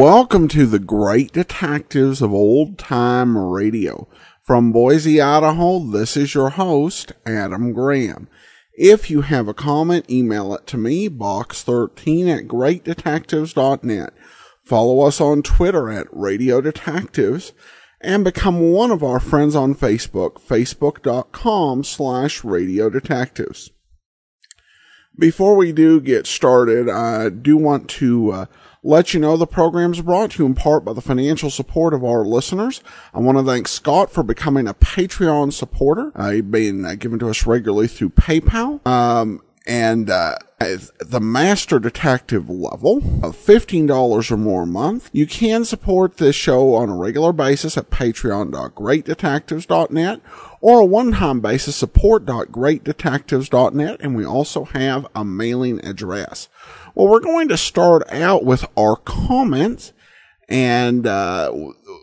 Welcome to the great detectives of old time radio. From Boise, Idaho, this is your host, Adam Graham. If you have a comment, email it to me, box13 at greatdetectives.net. Follow us on Twitter at Radio Detectives and become one of our friends on Facebook, facebook.com slash Radio Detectives. Before we do get started, I do want to uh, let you know the program is brought to you in part by the financial support of our listeners. I want to thank Scott for becoming a Patreon supporter. Uh, he's been uh, given to us regularly through PayPal. Um, and uh, the master detective level of $15 or more a month, you can support this show on a regular basis at patreon.greatdetectives.net or a one-time basis support.greatdetectives.net and we also have a mailing address. Well, we're going to start out with our comments and uh,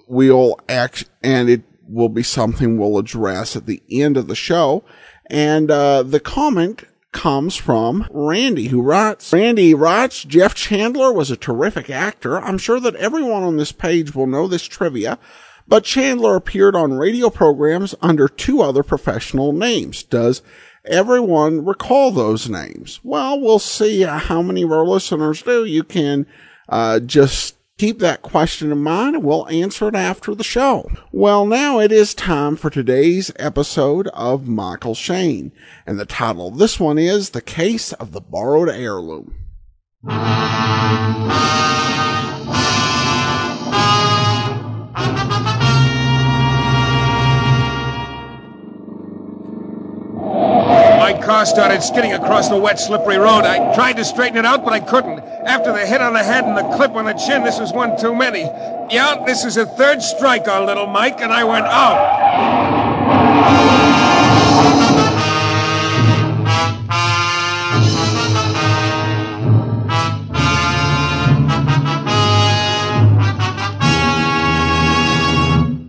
we'll act and it will be something we'll address at the end of the show. And uh, the comment comes from Randy, who writes, Randy writes, Jeff Chandler was a terrific actor. I'm sure that everyone on this page will know this trivia, but Chandler appeared on radio programs under two other professional names. Does everyone recall those names? Well, we'll see how many of our listeners do. You can uh, just keep that question in mind and we'll answer it after the show. Well, now it is time for today's episode of Michael Shayne. And the title of this one is The Case of the Borrowed Heirloom. Car started skidding across the wet, slippery road. I tried to straighten it out, but I couldn't. After the hit on the head and the clip on the chin, this was one too many. Yeah, this is a third strike on little Mike, and I went out.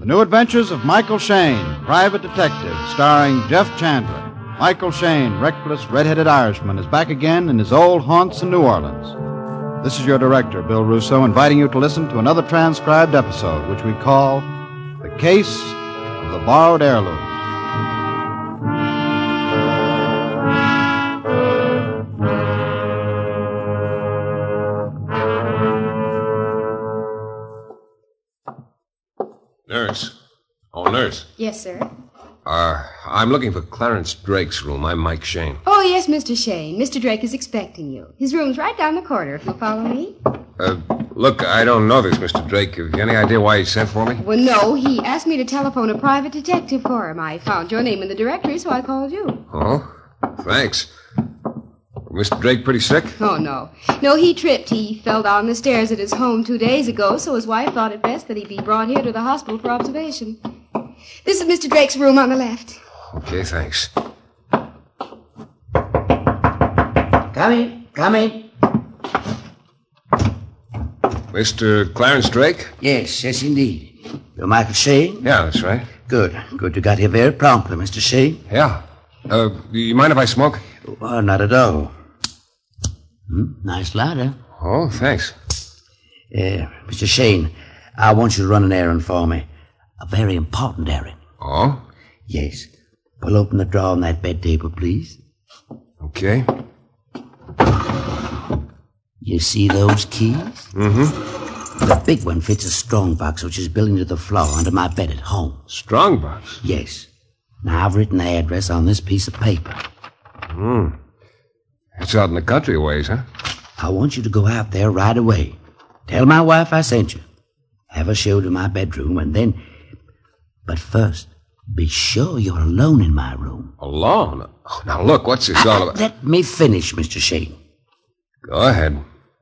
The New Adventures of Michael Shayne, Private Detective, starring Jeff Chandler. Michael Shayne, reckless, red-headed Irishman, is back again in his old haunts in New Orleans. This is your director, Bill Russo, inviting you to listen to another transcribed episode, which we call The Case of the Borrowed Heirloom. Nurse. Oh, nurse. Yes, sir. Uh, I'm looking for Clarence Drake's room. I'm Mike Shayne. Oh, yes, Mr. Shayne. Mr. Drake is expecting you. His room's right down the corridor, if you'll follow me. Uh, look, I don't know this, Mr. Drake. Have you any idea why he sent for me? Well, no, he asked me to telephone a private detective for him. I found your name in the directory, so I called you. Oh, thanks. Mr. Drake pretty sick? Oh, no. No, he tripped. He fell down the stairs at his home two days ago, so his wife thought it best that he be brought here to the hospital for observation. This is Mr. Drake's room on the left. Okay, thanks. Come in, come in. Mr. Clarence Drake? Yes, yes, indeed. You're Michael Shayne? Yeah, that's right. Good, good. You got here very promptly, Mr. Shayne. Yeah. Uh, do you mind if I smoke? Oh, not at all. Hmm, nice lighter. Oh, thanks. Uh, Mr. Shayne, I want you to run an errand for me. A very important errand. Oh? Yes. Pull open the drawer on that bed table, please. Okay. You see those keys? Mm-hmm. The big one fits a strong box which is built into the floor under my bed at home. Strongbox. Yes. Now I've written the address on this piece of paper. Hmm. It's out in the country ways, huh? I want you to go out there right away. Tell my wife I sent you. Have her show to my bedroom, and then. But first, be sure you're alone in my room. Alone? Oh, now, look, what's this ah, all about? Let me finish, Mr. Shayne. Go ahead.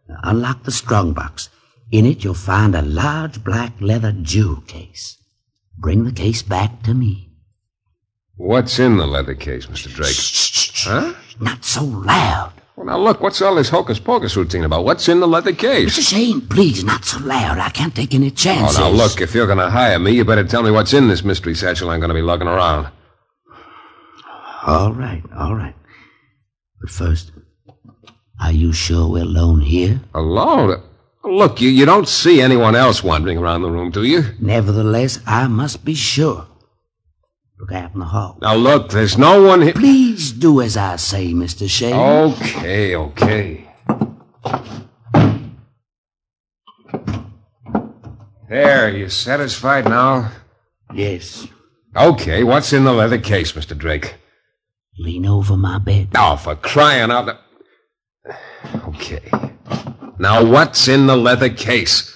Now, unlock the strongbox. In it, you'll find a large black leather jewel case. Bring the case back to me. What's in the leather case, Mr. Drake? Huh? Not so loud. Well, now, look, what's all this hocus pocus routine about? What's in the leather case? Mr. Shayne, please, not so loud. I can't take any chances. Oh, now, look, if you're going to hire me, you better tell me what's in this mystery satchel I'm going to be lugging around. All right, all right. But first, are you sure we're alone here? Alone? Look, you, you don't see anyone else wandering around the room, do you? Nevertheless, I must be sure. Look out in the hall. Now, look, there's no one here. Please do as I say, Mr. Shayne. Okay, okay. There, you satisfied now? Yes. Okay, what's in the leather case, Mr. Drake? Lean over my bed. Oh, for crying out loud. Okay. Now, what's in the leather case?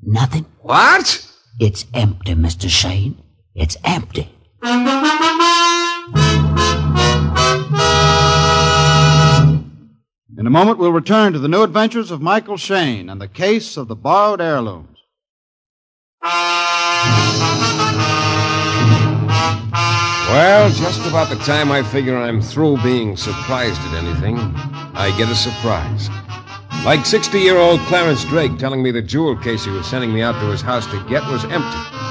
Nothing. What? It's empty, Mr. Shayne. It's empty. In a moment, we'll return to the new adventures of Michael Shayne and the case of the borrowed heirlooms. Well, just about the time I figure I'm through being surprised at anything, I get a surprise. Like 60 year old Clarence Drake telling me the jewel case he was sending me out to his house to get was empty.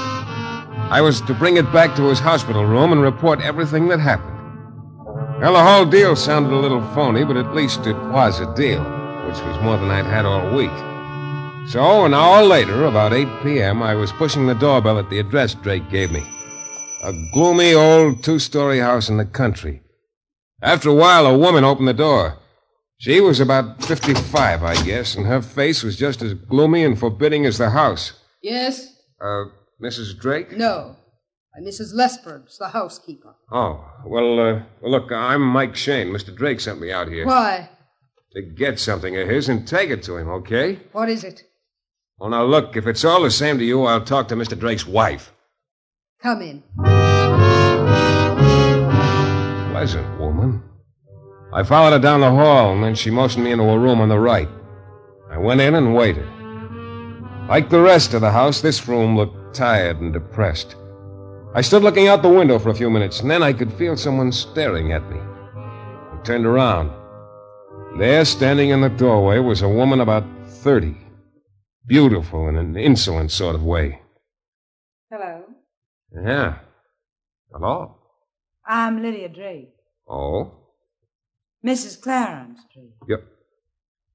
I was to bring it back to his hospital room and report everything that happened. Well, the whole deal sounded a little phony, but at least it was a deal, which was more than I'd had all week. So, an hour later, about 8 p.m., I was pushing the doorbell at the address Drake gave me. A gloomy old two story house in the country. After a while, a woman opened the door. She was about 55, I guess, and her face was just as gloomy and forbidding as the house. Yes? Uh, Mrs. Drake? No. I'm Mrs. Lesperance, the housekeeper. Oh, well, uh, look, I'm Mike Shayne. Mr. Drake sent me out here Why? to get something of his and take it to him, okay? What is it? Well, now, look, if it's all the same to you, I'll talk to Mr. Drake's wife. Come in. Pleasant woman. I followed her down the hall, and then she motioned me into a room on the right. I went in and waited. Like the rest of the house, this room looked tired and depressed. I stood looking out the window for a few minutes, and then I could feel someone staring at me. I turned around. There, standing in the doorway, was a woman about 30. Beautiful in an insolent sort of way. Hello. Yeah. Hello? I'm Lydia Drake. Oh? Mrs. Clarence Drake. You,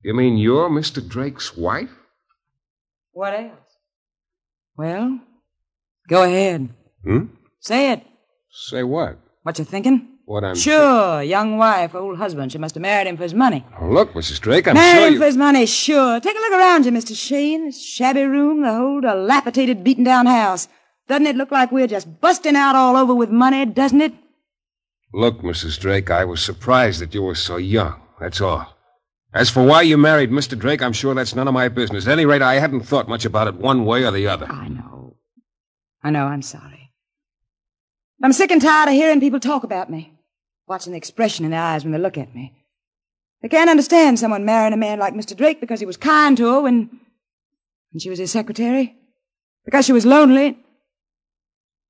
you mean you're Mr. Drake's wife? What else? Well, go ahead. Hmm? Say it. Say what? What you thinking? What I'm Sure, young wife, old husband. She must have married him for his money. Oh, look, Mrs. Drake, I'm married sure him you... for his money, sure. Take a look around you, Mr. Shayne. This shabby room, the whole dilapidated, beaten down house. Doesn't it look like we're just busting out all over with money, doesn't it? Look, Mrs. Drake, I was surprised that you were so young. That's all. As for why you married Mr. Drake, I'm sure that's none of my business. At any rate, I hadn't thought much about it one way or the other. I know. I know, I'm sorry. I'm sick and tired of hearing people talk about me, watching the expression in their eyes when they look at me. They can't understand someone marrying a man like Mr. Drake because he was kind to her when, when she was his secretary, because she was lonely.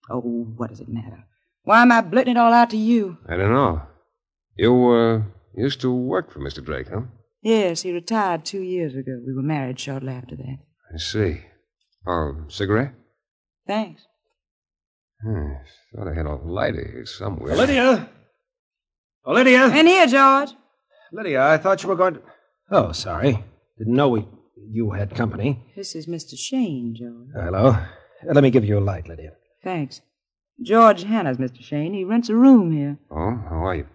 Oh, what does it matter? Why am I blurting it all out to you? I don't know. You, uh, used to work for Mr. Drake, huh? Yes, he retired two years ago. We were married shortly after that. I see. Oh, cigarette? Thanks. Hmm, thought I had a lighter here somewhere. Lydia! Oh, Lydia! In here, George. Lydia, I thought you were going to. Oh, sorry. Didn't know we you had company. This is Mr. Shayne, George. Hello. Uh, let me give you a light, Lydia. Thanks. George Hanners Mr. Shayne. He rents a room here. Oh, how are you?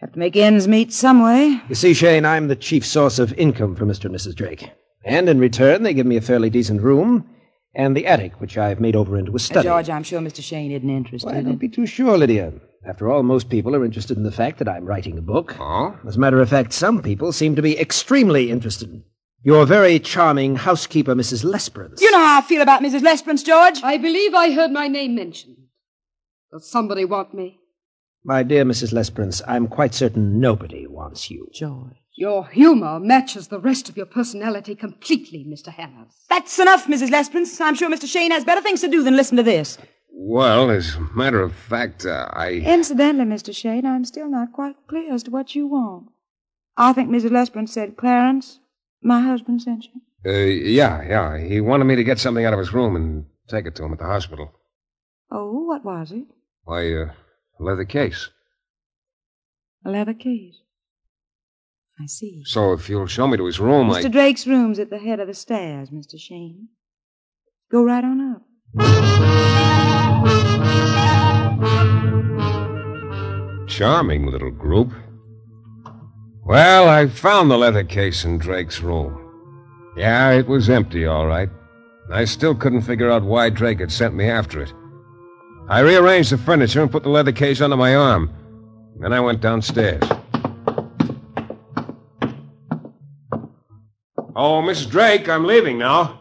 Have to make ends meet some way. You see, Shayne, I'm the chief source of income for Mr. and Mrs. Drake. And in return, they give me a fairly decent room and the attic, which I've made over into a Uh, study. George, I'm sure Mr. Shayne isn't interested. Why, don't be too sure, Lydia. After all, most people are interested in the fact that I'm writing a book. Oh? As a matter of fact, some people seem to be extremely interested. Your very charming housekeeper, Mrs. Lesperance. You know how I feel about Mrs. Lesperance, George. I believe I heard my name mentioned. Does somebody want me? My dear Mrs. Lesperance, I'm quite certain nobody wants you. George. Your humor matches the rest of your personality completely, Mr. Hanners. That's enough, Mrs. Lesperance. I'm sure Mr. Shayne has better things to do than listen to this. Well, as a matter of fact, uh, I. Incidentally, Mr. Shayne, I'm still not quite clear as to what you want. I think Mrs. Lesperance said, Clarence, my husband sent you. Uh, yeah, yeah. He wanted me to get something out of his room and take it to him at the hospital. Oh, what was it? Why, uh, a leather case. A leather case. I see. So if you'll show me to his room, Mr. I. Drake's room's at the head of the stairs, Mr. Shayne. Go right on up. Charming little group. Well, I found the leather case in Drake's room. Yeah, it was empty, all right. I still couldn't figure out why Drake had sent me after it. I rearranged the furniture and put the leather case under my arm. Then I went downstairs. Oh, Mrs. Drake, I'm leaving now.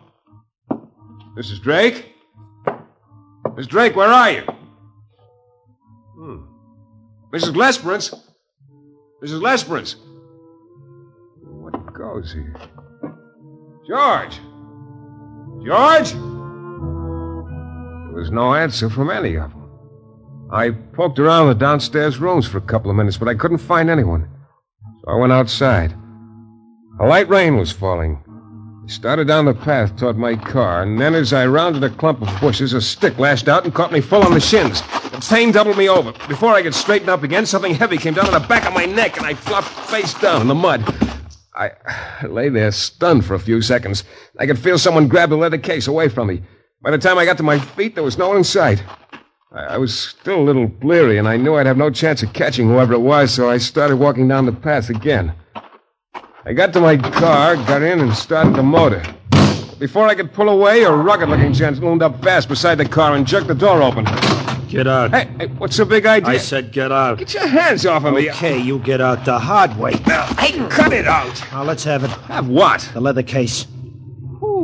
Mrs. Drake? Mrs. Drake, where are you? Hmm. Mrs. Lesperance? Mrs. Lesperance? What goes here? George! George? Was no answer from any of them. I poked around the downstairs rooms for a couple of minutes, but I couldn't find anyone. So I went outside. A light rain was falling. I started down the path toward my car, and then as I rounded a clump of bushes, a stick lashed out and caught me full on the shins. The pain doubled me over. Before I could straighten up again, something heavy came down on the back of my neck, and I flopped face down in the mud. I lay there stunned for a few seconds. I could feel someone grab the leather case away from me. By the time I got to my feet, there was no one in sight. I, I was still a little bleary, and I knew I'd have no chance of catching whoever it was, so I started walking down the path again. I got to my car, got in, and started the motor. Before I could pull away, a rugged looking gent loomed up fast beside the car and jerked the door open. Get out. Hey, hey, what's the big idea? I said get out. Get your hands off of me. Okay, you get out the hard way. Hey, cut it out. Now let's have it. Have what? The leather case.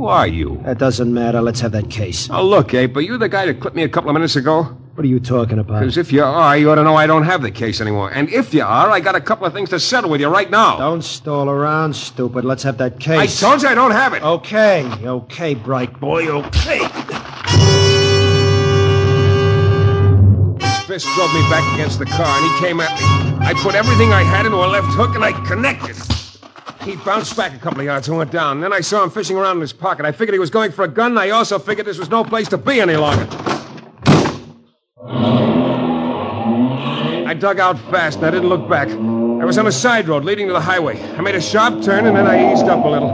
Who are you? That doesn't matter. Let's have that case. Oh, look, Abe, are you the guy that clipped me a couple of minutes ago? What are you talking about? Because if you are, you ought to know I don't have the case anymore. And if you are, I got a couple of things to settle with you right now. Don't stall around, stupid. Let's have that case. I told you I don't have it. Okay, okay, bright boy, okay. His fist drove me back against the car, and he came at me. I put everything I had into a left hook, and I connected. He bounced back a couple of yards and went down. Then I saw him fishing around in his pocket. I figured he was going for a gun, and I also figured this was no place to be any longer. I dug out fast, and I didn't look back. I was on a side road leading to the highway. I made a sharp turn, and then I eased up a little.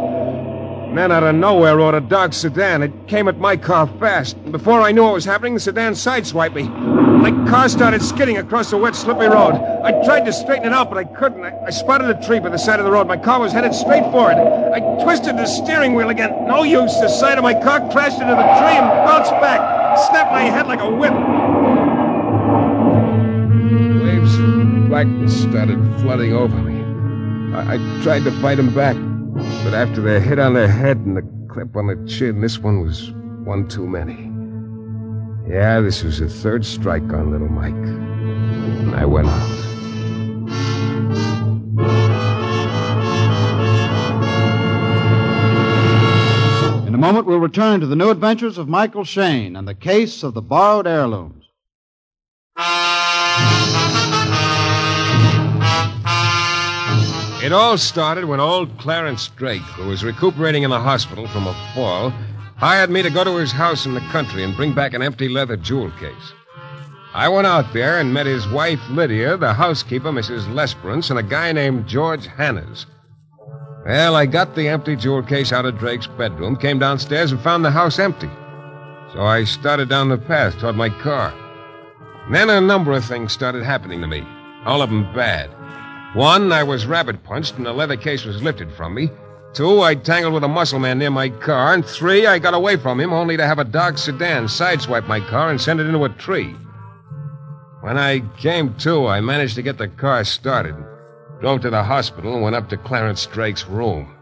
And then out of nowhere rode a dark sedan. It came at my car fast. And before I knew what was happening, the sedan sideswiped me. My car started skidding across the wet, slippery road. I tried to straighten it out, but I couldn't. I, I spotted a tree by the side of the road. My car was headed straight for it. I twisted the steering wheel again. No use. The side of my car crashed into the tree and bounced back. Snapped my head like a whip. Waves of blackness started flooding over me. I, I tried to fight them back, but after the hit on the head and the clip on the chin, this one was one too many. Yeah, this was the third strike on little Mike. And I went out. In a moment, we'll return to the new adventures of Michael Shayne and the case of the borrowed heirlooms. It all started when old Clarence Drake, who was recuperating in the hospital from a fall, hired me to go to his house in the country and bring back an empty leather jewel case. I went out there and met his wife, Lydia, the housekeeper, Mrs. Lesperance, and a guy named George Hanners. Well, I got the empty jewel case out of Drake's bedroom, came downstairs, and found the house empty. So I started down the path toward my car. And then a number of things started happening to me, all of them bad. One, I was rabbit punched and the leather case was lifted from me. Two, I tangled with a muscle man near my car. And three, I got away from him only to have a dark sedan sideswipe my car and send it into a tree. When I came to, I managed to get the car started. Drove to the hospital and went up to Clarence Drake's room.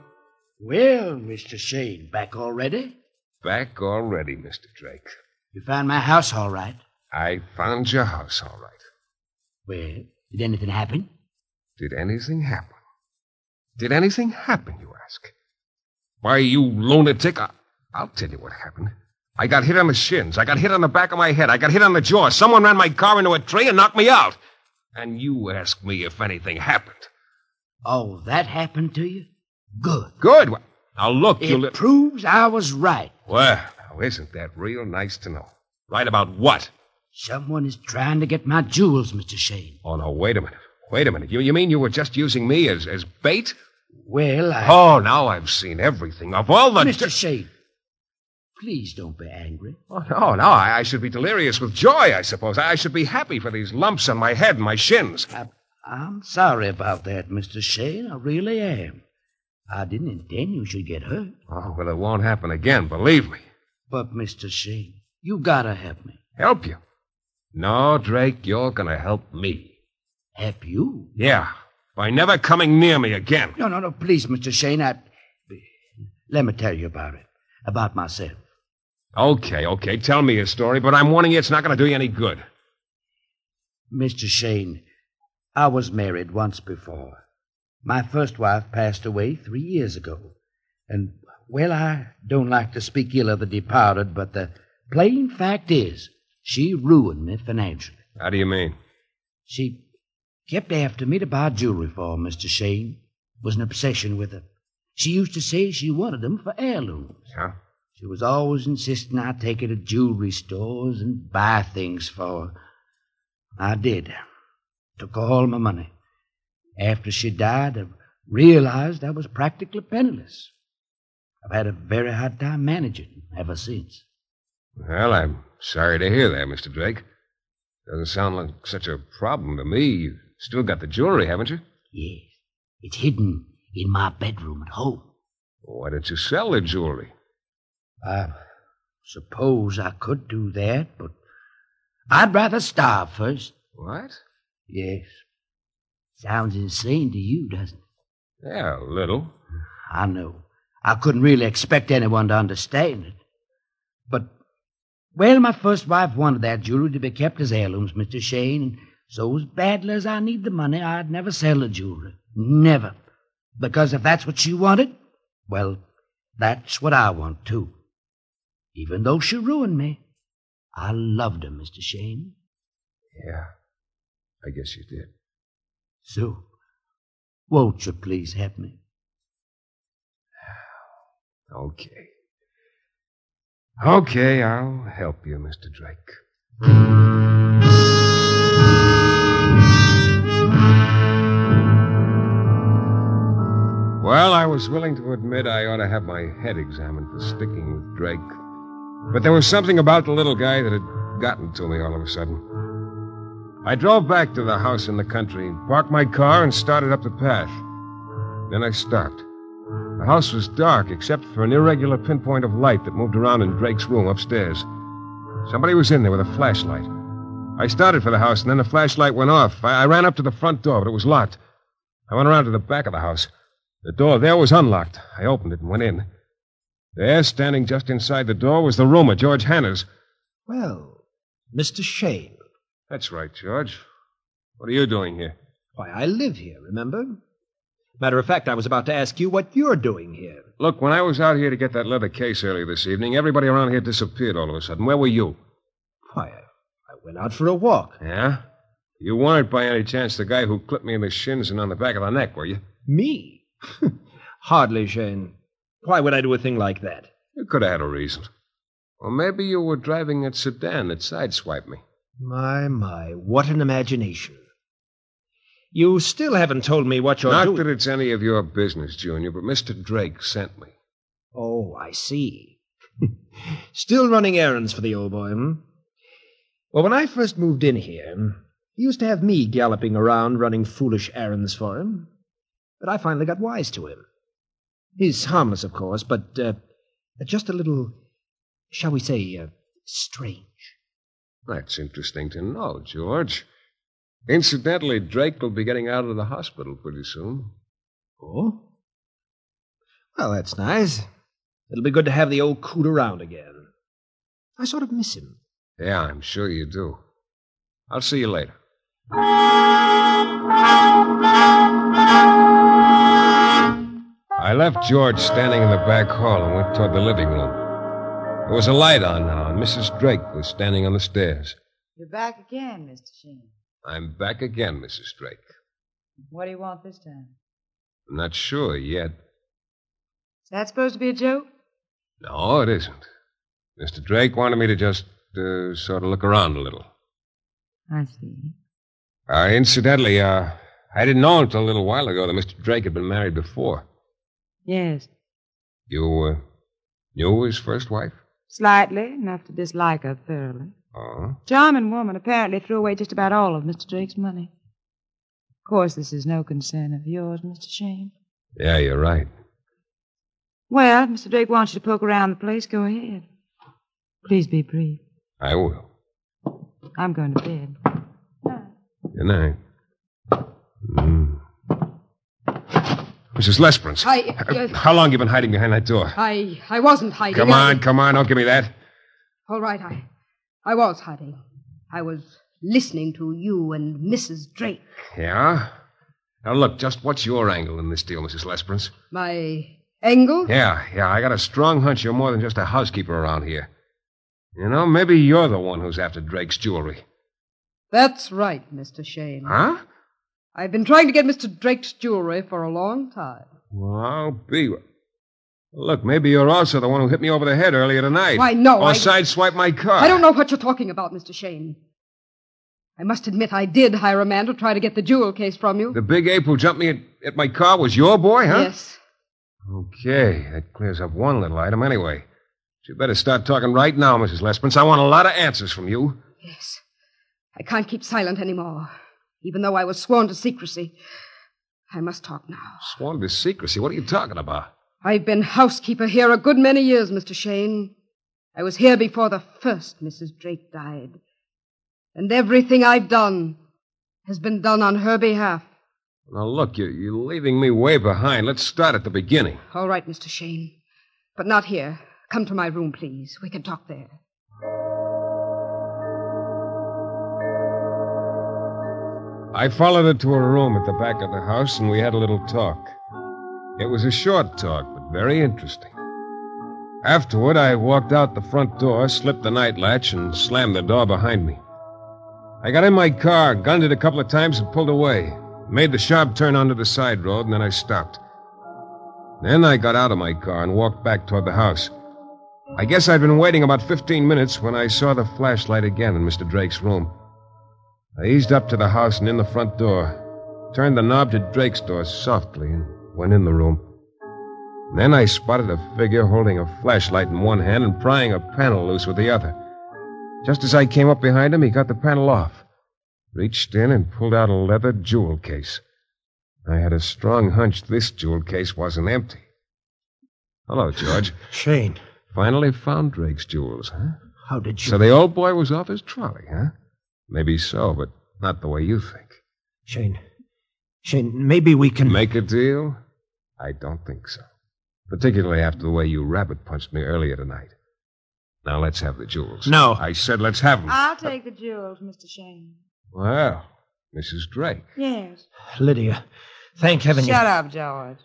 Well, Mr. Shayne, back already? Back already, Mr. Drake. You found my house all right? I found your house all right. Well, did anything happen? Did anything happen? Did anything happen, you? Why, you lunatic, I, I'll tell you what happened. I got hit on the shins. I got hit on the back of my head. I got hit on the jaw. Someone ran my car into a tree and knocked me out. And you ask me if anything happened. Oh, that happened to you? Good. Good. Now look, you It li- proves I was right. Well, now isn't that real nice to know? Right about what? Someone is trying to get my jewels, Mr. Shayne. Oh, no, wait a minute. Wait a minute. You, you mean you were just using me as, as bait? Well, I. Oh, now I've seen everything. Of all the. Mr. Shayne, please don't be angry. Oh, no, no. I, I should be delirious with joy, I suppose. I should be happy for these lumps on my head and my shins. I, I'm sorry about that, Mr. Shayne. I really am. I didn't intend you should get hurt. Oh, well, it won't happen again, believe me. But, Mr. Shayne, you gotta help me. Help you? No, Drake, you're gonna help me. Help you? Yeah, by never coming near me again. No, no, no, please, Mr. Shayne, I. Let me tell you about it. About myself. Okay, okay, tell me your story, but I'm warning you it's not gonna do you any good. Mr. Shayne, I was married once before. My first wife passed away three years ago. And, well, I don't like to speak ill of the departed, but the plain fact is, she ruined me financially. How do you mean? She kept after me to buy jewelry for her, Mr. Shayne. Was an obsession with her. She used to say she wanted them for heirlooms. Huh? She was always insisting I take her to jewelry stores and buy things for her. I did. Took all my money. After she died, I realized I was practically penniless. I've had a very hard time managing ever since. Well, I'm sorry to hear that, Mr. Drake. Doesn't sound like such a problem to me. Still got the jewelry, haven't you? Yes. It's hidden in my bedroom at home. Why don't you sell the jewelry? I suppose I could do that, but I'd rather starve first. What? Yes. Sounds insane to you, doesn't it? Yeah, a little. I know. I couldn't really expect anyone to understand it. But, well, my first wife wanted that jewelry to be kept as heirlooms, Mr. Shayne, and so as badly as I need the money, I'd never sell the jewelry. Never. Because if that's what she wanted, well, that's what I want, too. Even though she ruined me, I loved her, Mr. Shayne. Yeah, I guess you did. So, won't you please help me? Okay. Okay, I'll help you, Mr. Drake. Well, I was willing to admit I ought to have my head examined for sticking with Drake. But there was something about the little guy that had gotten to me all of a sudden. I drove back to the house in the country, parked my car, and started up the path. Then I stopped. The house was dark except for an irregular pinpoint of light that moved around in Drake's room upstairs. Somebody was in there with a flashlight. I started for the house, and then the flashlight went off. I, I ran up to the front door, but it was locked. I went around to the back of the house. The door there was unlocked. I opened it and went in. There, standing just inside the door, was the room of George Hanners. Well, Mr. Shayne. That's right, George. What are you doing here? Why, I live here, remember? Matter of fact, I was about to ask you what you're doing here. Look, when I was out here to get that leather case earlier this evening, everybody around here disappeared all of a sudden. Where were you? Why, I, I went out for a walk. Yeah? You weren't by any chance the guy who clipped me in the shins and on the back of the neck, were you? Me? Hardly, Shayne. Why would I do a thing like that? You could have had a reason. Or maybe you were driving that sedan that sideswiped me. My, my, what an imagination. You still haven't told me what you're Not doing. that it's any of your business, Junior, but Mr. Drake sent me. Oh, I see. Still running errands for the old boy, hmm? Well, when I first moved in here, he used to have me galloping around running foolish errands for him. But I finally got wise to him. He's harmless, of course, but uh, just a little, shall we say, uh, strange. That's interesting to know, George. Incidentally, Drake will be getting out of the hospital pretty soon. Oh? Well, that's nice. It'll be good to have the old coot around again. I sort of miss him. Yeah, I'm sure you do. I'll see you later. I left George standing in the back hall and went toward the living room. There was a light on now, and Mrs. Drake was standing on the stairs. You're back again, Mr. Sheen. I'm back again, Mrs. Drake. What do you want this time? I'm not sure yet. Is that supposed to be a joke? No, it isn't. Mr. Drake wanted me to just uh, sort of look around a little. I see. Uh, incidentally, uh, I didn't know until a little while ago that Mr. Drake had been married before. Yes. You, uh, knew his first wife? Slightly, enough to dislike her thoroughly. Oh. Charming woman, apparently threw away just about all of Mr. Drake's money. Of course, this is no concern of yours, Mr. Shayne. Yeah, you're right. Well, if Mr. Drake wants you to poke around the place, go ahead. Please be brief. I will. I'm going to bed. Good night. Mm. Mrs. Lesperance. I, uh, How long you been hiding behind that door? I, I wasn't hiding. Come I- on, come on, don't give me that. All right, I, I was hiding. I was listening to you and Mrs. Drake. Yeah? Now look, just what's your angle in this deal, Mrs. Lesperance? My angle? Yeah, yeah, I got a strong hunch you're more than just a housekeeper around here. You know, maybe you're the one who's after Drake's jewelry. That's right, Mr. Shayne. Huh? I've been trying to get Mr. Drake's jewelry for a long time. Well, I'll be. Look, maybe you're also the one who hit me over the head earlier tonight. Why, no, Or I- sideswiped my car. I don't know what you're talking about, Mr. Shayne. I must admit I did hire a man to try to get the jewel case from you. The big ape who jumped me at, at my car was your boy, huh? Yes. Okay, that clears up one little item anyway. But you better start talking right now, Mrs. Lesperance. I want a lot of answers from you. Yes. I can't keep silent anymore. Even though I was sworn to secrecy. I must talk now. Sworn to secrecy. What are you talking about? I've been housekeeper here a good many years, Mr. Shayne. I was here before the first Mrs. Drake died. And everything I've done has been done on her behalf. Now, look, you're, you're leaving me way behind. Let's start at the beginning. All right, Mr. Shayne. But not here. Come to my room, please. We can talk there. I followed her to her room at the back of the house, and we had a little talk. It was a short talk, but very interesting. Afterward, I walked out the front door, slipped the night latch, and slammed the door behind me. I got in my car, gunned it a couple of times, and pulled away. Made the sharp turn onto the side road, and then I stopped. Then I got out of my car and walked back toward the house. I guess I'd been waiting about 15 minutes when I saw the flashlight again in Mr. Drake's room. I eased up to the house and in the front door, turned the knob to Drake's door softly, and went in the room. Then I spotted a figure holding a flashlight in one hand and prying a panel loose with the other. Just as I came up behind him, he got the panel off, reached in and pulled out a leather jewel case. I had a strong hunch this jewel case wasn't empty. Hello, George. Shayne. Finally found Drake's jewels, huh? How did you. So the old boy was off his trolley, huh? Maybe so, but not the way you think. Shayne. Shayne, maybe we can. Make a deal? I don't think so. Particularly after the way you rabbit punched me earlier tonight. Now let's have the jewels. No. I said let's have them. I'll take the jewels, Mr. Shayne. Well, Mrs. Drake. Yes. Lydia, thank heaven Shut you. up, George.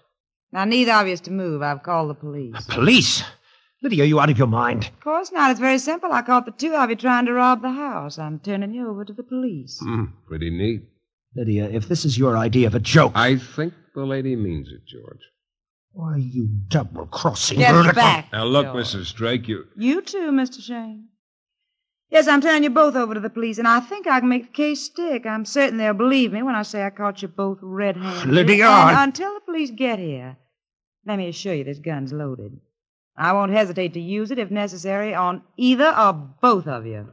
Now, neither of you is to move. I've called the police. The Police? Lydia, are you out of your mind? Of course not. It's very simple. I caught the two of you trying to rob the house. I'm turning you over to the police. Hmm, pretty neat. Lydia, if this is your idea of a joke. I think the lady means it, George. Why, you double crossing Get vertical- back. Now look, George. Mrs. Drake, you. You too, Mr. Shayne. Yes, I'm turning you both over to the police, and I think I can make the case stick. I'm certain they'll believe me when I say I caught you both red-handed. Lydia, And until the police get here, let me assure you this gun's loaded. I won't hesitate to use it if necessary on either or both of you.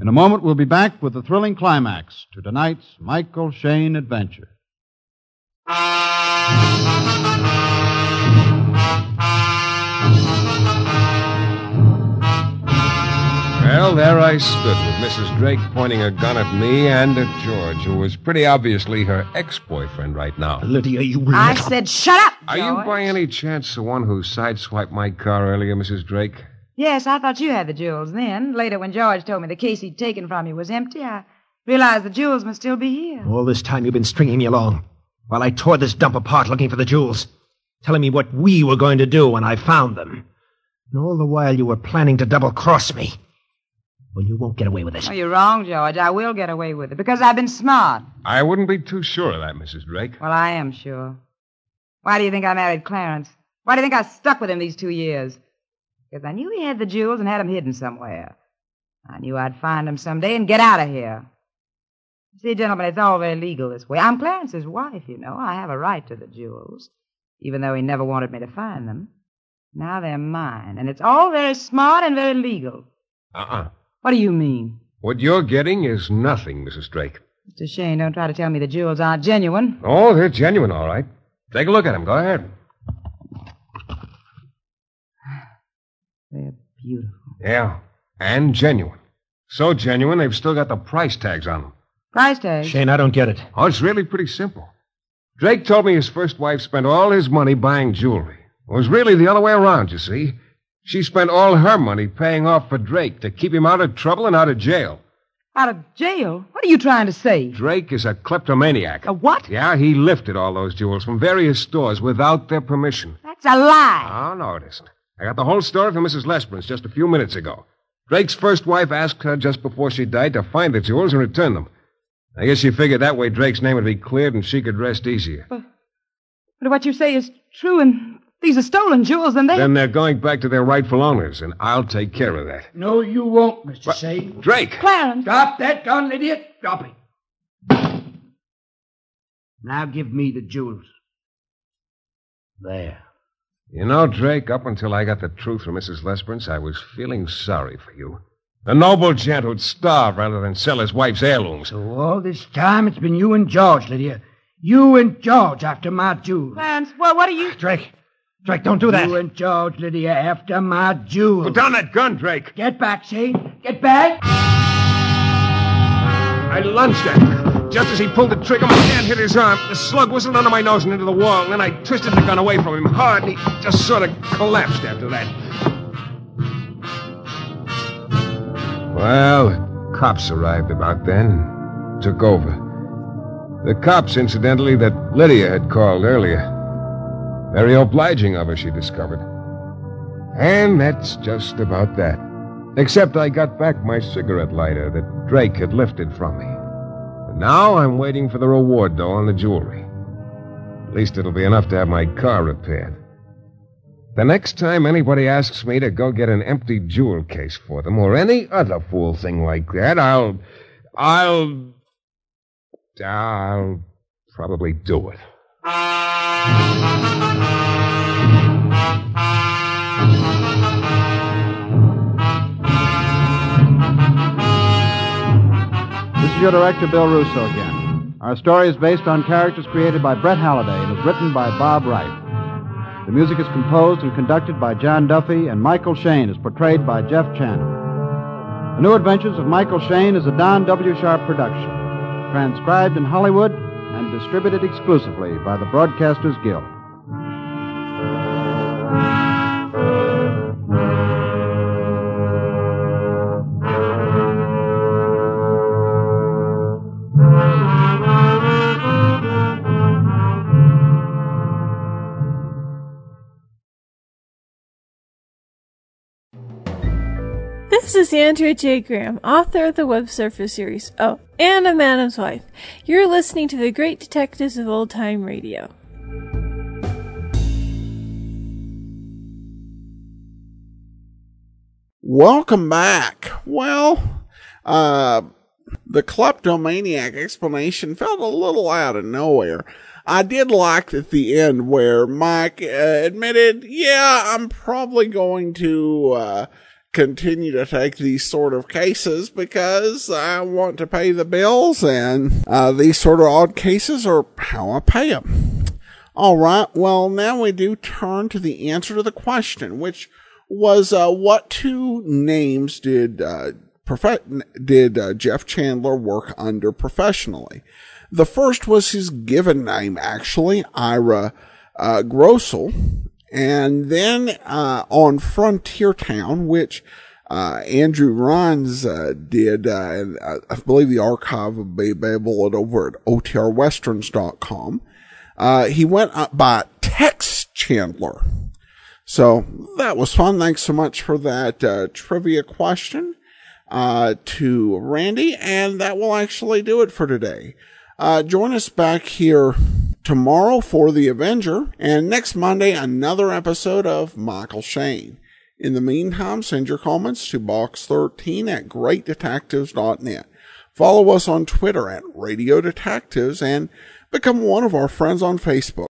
In a moment, we'll be back with the thrilling climax to tonight's Michael Shayne adventure. Well, there I stood with Mrs. Drake pointing a gun at me and at George, who was pretty obviously her ex boyfriend right now. Lydia, you I little- said shut up, Are you by any chance the one who sideswiped my car earlier, Mrs. Drake? Yes, I thought you had the jewels then. Later, when George told me the case he'd taken from you was empty, I realized the jewels must still be here. All this time you've been stringing me along while I tore this dump apart looking for the jewels, telling me what we were going to do when I found them. And all the while you were planning to double cross me. Well, you won't get away with this. Oh, you're wrong, George. I will get away with it because I've been smart. I wouldn't be too sure of that, Mrs. Drake. Well, I am sure. Why do you think I married Clarence? Why do you think I stuck with him these two years? Because I knew he had the jewels and had them hidden somewhere. I knew I'd find them someday and get out of here. See, gentlemen, it's all very legal this way. I'm Clarence's wife, you know. I have a right to the jewels, even though he never wanted me to find them. Now they're mine, and it's all very smart and very legal. Uh-uh. What do you mean? What you're getting is nothing, Mrs. Drake. Mr. Shayne, don't try to tell me the jewels aren't genuine. Oh, they're genuine, all right. Take a look at them. Go ahead. They're beautiful. Yeah, and genuine. So genuine, they've still got the price tags on them. Price tags? Shayne, I don't get it. Oh, it's really pretty simple. Drake told me his first wife spent all his money buying jewelry. It was really the other way around, you see. She spent all her money paying off for Drake to keep him out of trouble and out of jail. Out of jail? What are you trying to say? Drake is a kleptomaniac. A what? Yeah, he lifted all those jewels from various stores without their permission. That's a lie. Oh, no, it isn't. I got the whole story from Mrs. Lesperance just a few minutes ago. Drake's first wife asked her just before she died to find the jewels and return them. I guess she figured that way Drake's name would be cleared and she could rest easier. But, but what you say is true, and these are stolen jewels, and they. Then they're going back to their rightful owners, and I'll take care of that. No, you won't, Mr. Shayne. Drake! Clarence! Drop that gun, idiot. Drop it. Now give me the jewels. There. You know, Drake, up until I got the truth from Mrs. Lesperance, I was feeling sorry for you. The noble gent who'd starve rather than sell his wife's heirlooms. So all this time it's been you and George, Lydia. You and George after my jewels. Clarence, well, what are you. Drake. Drake, don't do that. You and George, Lydia, after my jewels. Put down that gun, Drake. Get back, Shayne. Get back. I lunged at him. Just as he pulled the trigger, my hand hit his arm. The slug whistled under my nose and into the wall. Then I twisted the gun away from him hard, and he just sort of collapsed after that. Well, cops arrived about then. Took over. The cops, incidentally, that Lydia had called earlier. Very obliging of her, she discovered. And that's just about that. Except I got back my cigarette lighter that Drake had lifted from me. And now I'm waiting for the reward though, on the jewelry. At least it'll be enough to have my car repaired. The next time anybody asks me to go get an empty jewel case for them or any other fool thing like that, I'll. I'll. I'll probably do it. This is your director, Bill Russo, again. Our story is based on characters created by Brett Halliday and is written by Bob Wright. The music is composed and conducted by John Duffy, and Michael Shayne is portrayed by Jeff Chandler. The New Adventures of Michael Shayne is a Don W. Sharp production, transcribed in Hollywood and distributed exclusively by the Broadcasters Guild. This is Andrea J. Graham, author of the Web Surfer series. Oh, and a Madam's Wife. You're listening to the Great Detectives of Old Time Radio. Welcome back. Well, uh, the kleptomaniac explanation felt a little out of nowhere. I did like at the end where Mike uh, admitted, yeah, I'm probably going to, uh, continue to take these sort of cases because I want to pay the bills and, uh, these sort of odd cases are how I pay them. All right. Well, now we do turn to the answer to the question, which was, uh, what two names did, uh, prof- did uh, Jeff Chandler work under professionally? The first was his given name, actually, Ira uh, Grossel. And then uh, on Frontier Town, which uh, Andrew Rhynes uh, did, uh, and I believe the archive will be available over at otrwesterns.com, uh, he went up by Tex Chandler. So that was fun. Thanks so much for that uh, trivia question uh, to Randy, and that will actually do it for today. Uh, join us back here tomorrow for The Avenger, and next Monday, another episode of Michael Shayne. In the meantime, send your comments to box13 at greatdetectives.net. Follow us on Twitter at Radio Detectives and become one of our friends on Facebook.